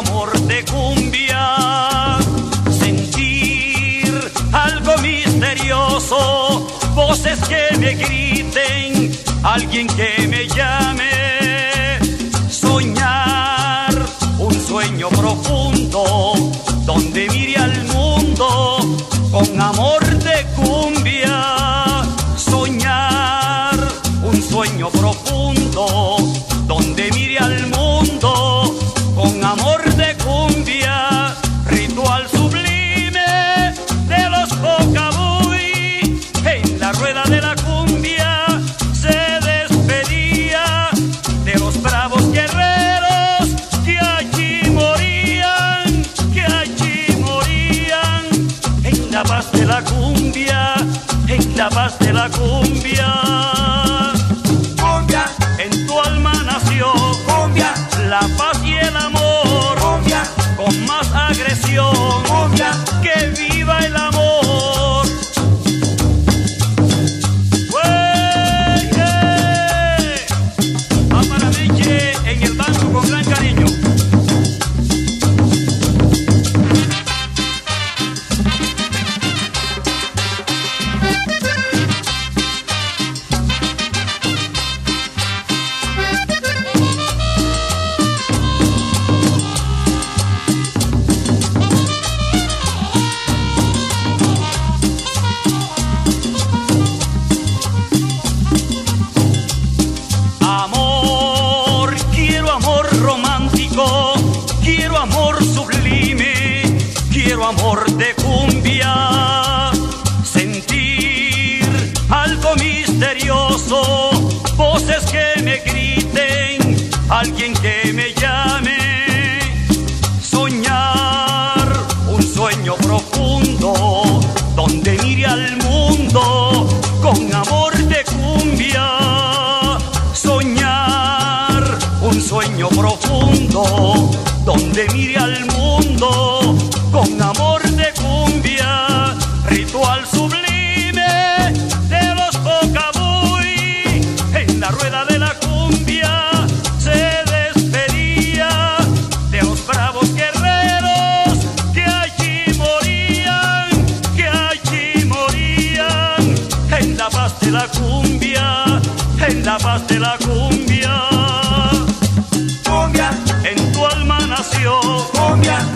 amor de cumbia. Sentir algo misterioso, voces que me griten, alguien que me llamas de la cuna. amor de cumbia, sentir algo misterioso, voces que me griten, alguien que me llame, soñar un sueño profundo, donde mire al mundo con amor de cumbia, soñar un sueño profundo, donde mire al mundo en la paz de la cumbia. Cumbia. En tu alma nació. Cumbia